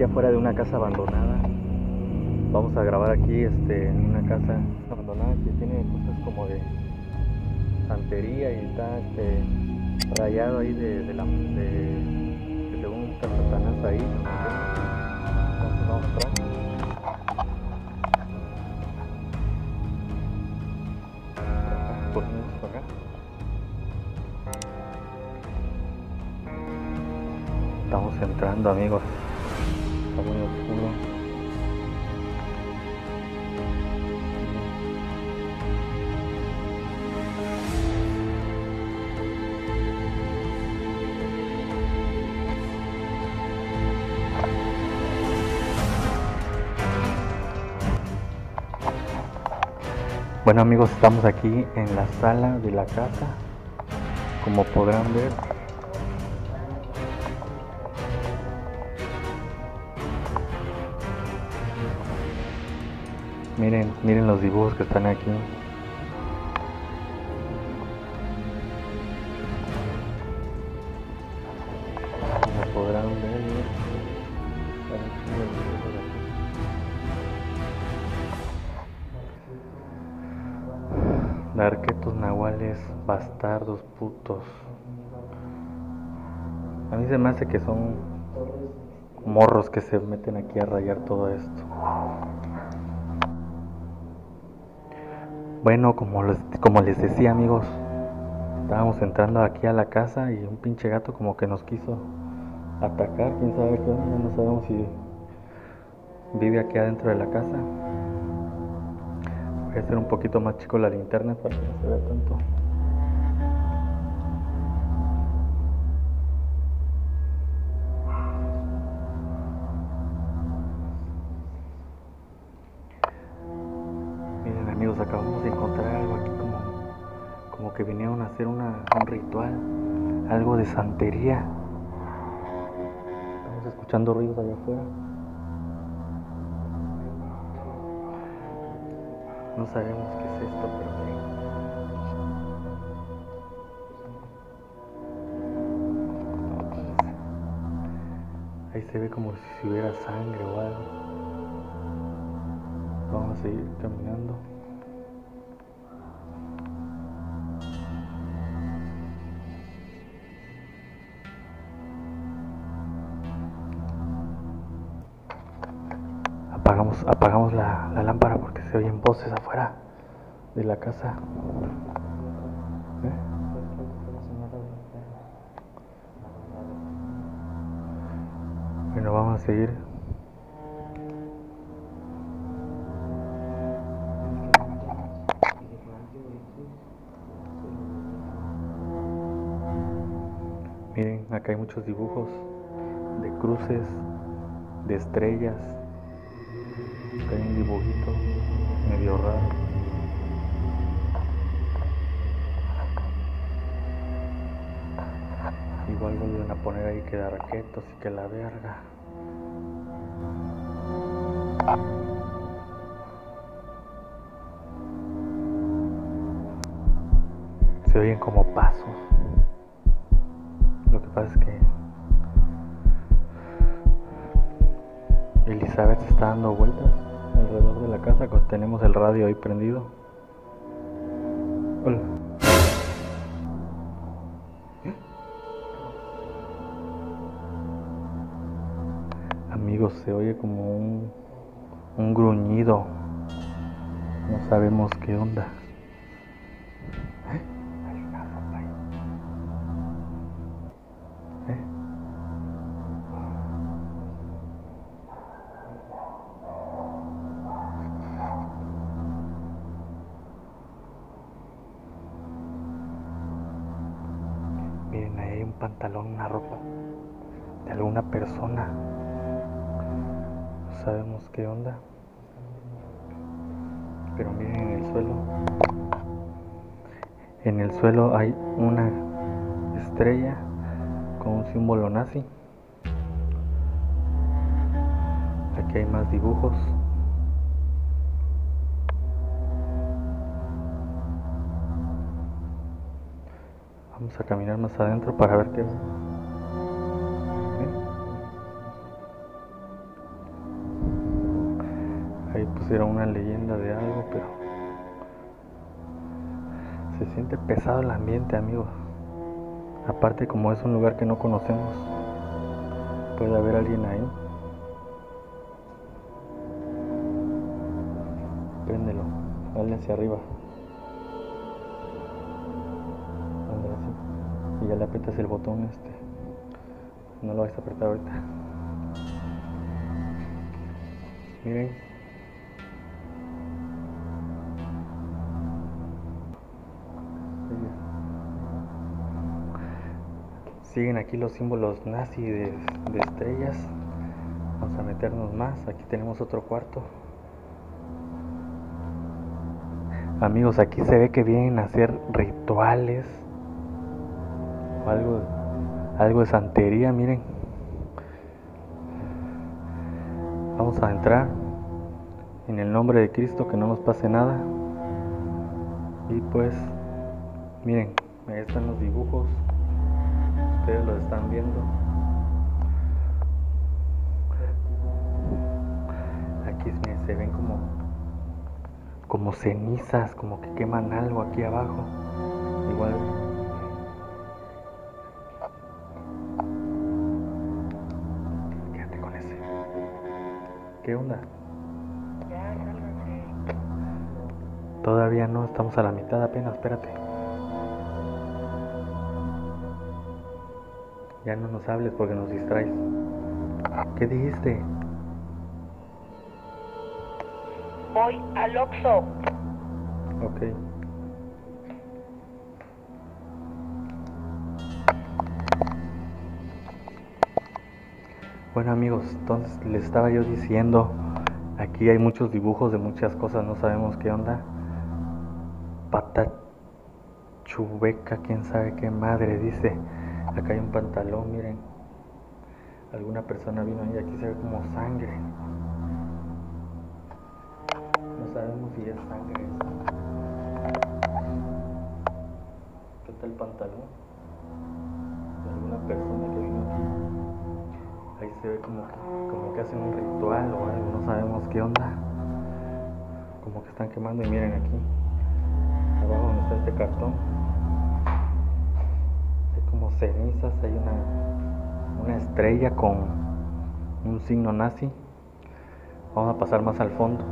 aquí afuera de una casa abandonada. Vamos a grabar aquí este, en una casa abandonada que tiene cosas como de santería y está este, rayado ahí de, la de, que según está Satanás ahí. Entonces vamos a entrar. Ponemos por acá. Estamos entrando amigos. Está muy oscuro. Bueno amigos, estamos aquí en la sala de la casa. Como podrán ver, Miren, miren los dibujos que están aquí. Darquetos nahuales, bastardos, putos. A mí se me hace que son morros que se meten aquí a rayar todo esto. Bueno, como les, decía amigos, estábamos entrando aquí a la casa y un pinche gato como que nos quiso atacar, quién sabe qué, no sabemos si vive aquí adentro de la casa. Voy a hacer un poquito más chico la linterna para que no se vea tanto. Santería. Estamos escuchando ruidos allá afuera. No sabemos qué es esto, pero. Ahí se ve como si hubiera sangre o algo. Vamos a seguir caminando. Apagamos, apagamos la, lámpara porque se oyen voces afuera de la casa. ¿Eh? Bueno, vamos a seguir. Miren, acá hay muchos dibujos de cruces, de estrellas. Acá hay un dibujito medio raro. Igual vuelven a poner ahí que de arquetos y que la verga. Se oyen como pasos. Lo que pasa es que Elizabeth está dando vueltas alrededor de la casa tenemos el radio ahí prendido. Hola. Amigos, se oye como un, un gruñido. No sabemos qué onda. ¿Eh? De alguna persona. No sabemos qué onda. Pero miren en el suelo. En el suelo hay una estrella con un símbolo nazi. Aquí hay más dibujos. Vamos a caminar más adentro para ver qué. Era una leyenda de algo, pero se siente pesado el ambiente, amigos. Aparte, como es un lugar que no conocemos, puede haber alguien ahí. Préndelo, dale hacia arriba. Y ya le aprietas el botón este. No lo vais a apretar ahorita. Miren. Siguen aquí los símbolos nazi de, estrellas. Vamos a meternos más. Aquí tenemos otro cuarto. Amigos, aquí se ve que vienen a hacer rituales. O algo, algo de santería, miren. Vamos a entrar en el nombre de Cristo, que no nos pase nada. Y pues, miren, ahí están los dibujos. Ustedes los están viendo. Aquí se ven como, como cenizas, como que queman algo aquí abajo. Igual Quédate con ese. ¿Qué onda? Todavía no, estamos a la mitad apenas, espérate. Ya no nos hables porque nos distraes. ¿Qué dijiste? Voy al Oxxo. Ok. Bueno amigos, entonces les estaba yo diciendo, aquí hay muchos dibujos de muchas cosas, no sabemos qué onda. Pata chubeca, quién sabe qué madre, dice. Acá hay un pantalón, miren. Alguna persona vino ahí, aquí se ve como sangre. No sabemos si es sangre. ¿Qué tal el pantalón? Alguna persona que vino aquí. Ahí se ve como como que hacen un ritual o algo, no sabemos qué onda. Como que están quemando y miren aquí. Abajo donde está este cartón. Como cenizas, hay una, una estrella con un signo nazi. Vamos a pasar más al fondo.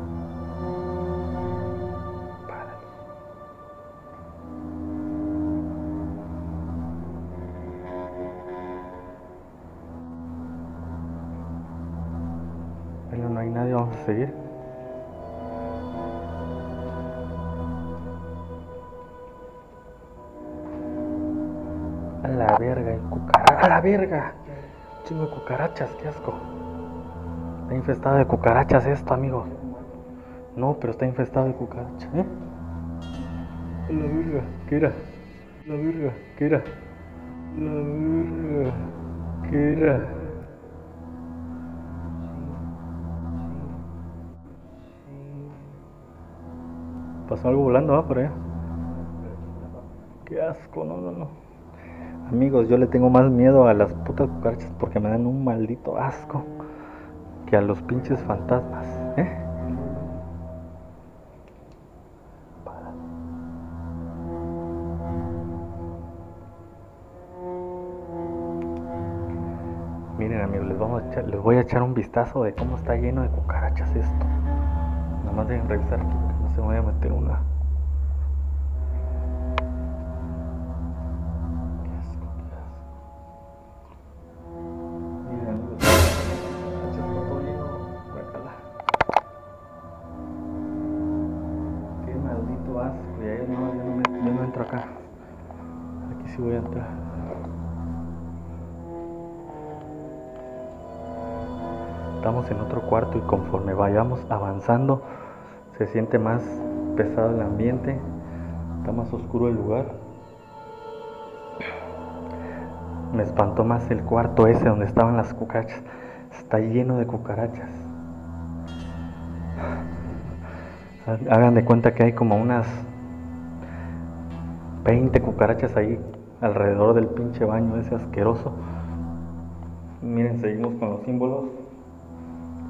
Bueno, no hay nadie, vamos a seguir. Verga, cucaracha. A la verga. Chingo de cucarachas, qué asco. Está infestado de cucarachas esto, amigos. No, pero está infestado de cucarachas, ¿eh? A la verga, ¿qué era? La verga, ¿qué era? La verga, ¿qué era? Pasó algo volando, ¿va? Por allá. Qué asco, no, no, no. Amigos, yo le tengo más miedo a las putas cucarachas porque me dan un maldito asco que a los pinches fantasmas, ¿eh? Miren amigos, les, voy a echar un vistazo de cómo está lleno de cucarachas esto. Nada más deben revisar que no se me vaya a meter una. Estamos en otro cuarto y conforme vayamos avanzando se siente más pesado el ambiente, está más oscuro el lugar. Me espantó más el cuarto ese donde estaban las cucarachas. Está lleno de cucarachas. Ha- Hagan de cuenta que hay como unas 20 cucarachas ahí alrededor del pinche baño ese asqueroso. Miren, seguimos con los símbolos,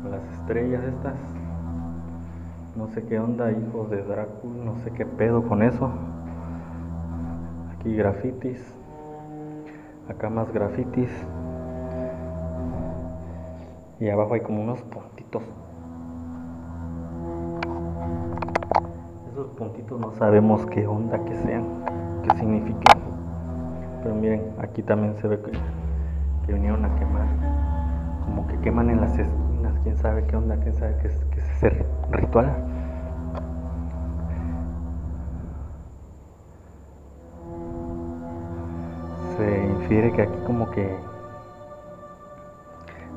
con las estrellas estas. No sé qué onda, hijos de Drácula, no sé qué pedo con eso. Aquí grafitis. Acá más grafitis. Y abajo hay como unos puntitos. Esos puntitos no sabemos qué onda que sean, qué significan. Pero miren, aquí también se ve que, vinieron a quemar. Como que queman en las esquinas, quién sabe qué onda, quién sabe qué es, qué es ese ritual. Se infiere que aquí como que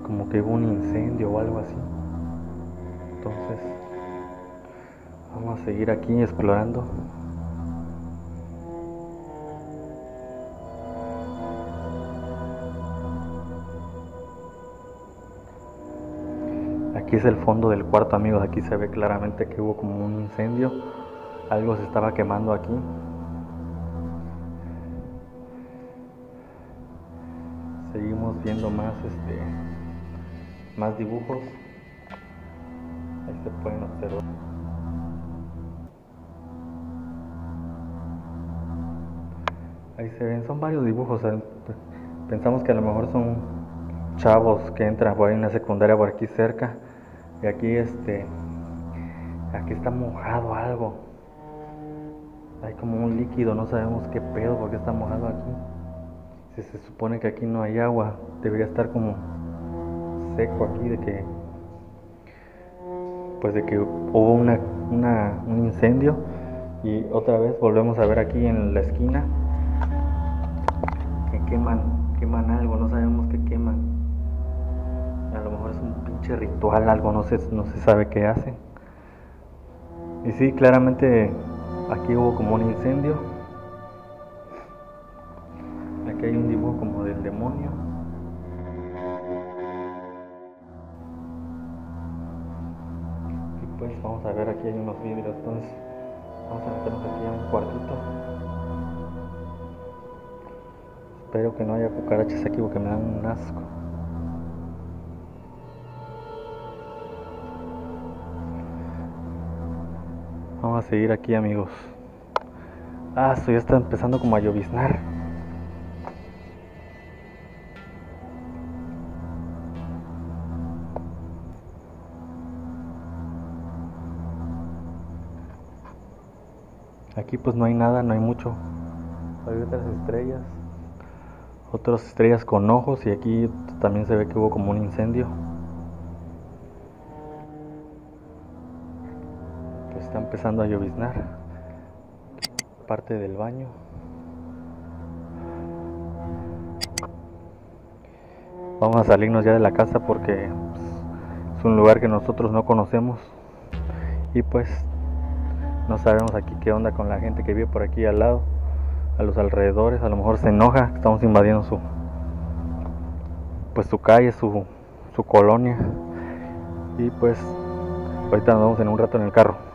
como que hubo un incendio o algo así. Entonces, vamos a seguir aquí explorando. Aquí es el fondo del cuarto, amigos. Aquí se ve claramente que hubo como un incendio. Algo se estaba quemando aquí. Seguimos viendo más este más dibujos. Ahí se pueden observar. Ahí se ven, son varios dibujos. Pensamos que a lo mejor son chavos que entran por ahí en la secundaria por aquí cerca. Y aquí este aquí está mojado algo. Hay como un líquido, no sabemos qué pedo porque está mojado aquí. Si se supone que aquí no hay agua, debería estar como seco aquí de que pues de que hubo una, un incendio y otra vez volvemos a ver aquí en la esquina que queman queman algo no sabemos qué queman a lo mejor es un pinche ritual algo no se no se sabe qué hacen y sí claramente aquí hubo como un incendio. Aquí hay un dibujo como del demonio. Pues vamos a ver aquí hay unos vidrios. Entonces vamos a meternos aquí a un cuartito. Espero que no haya cucarachas aquí porque me dan un asco a seguir aquí amigos ah esto ya está empezando como a lloviznar Aquí pues no hay nada, no hay mucho. Hay otras estrellas. Otras estrellas con ojos y aquí también se ve que hubo como un incendio. Está empezando a lloviznar. Parte del baño. Vamos a salirnos ya de la casa porque pues, es un lugar que nosotros no conocemos. Y pues no sabemos aquí qué onda con la gente que vive por aquí al lado, a los alrededores. A lo mejor se enoja, estamos invadiendo su, pues su calle, su, su colonia. Y pues ahorita nos vemos en un rato en el carro.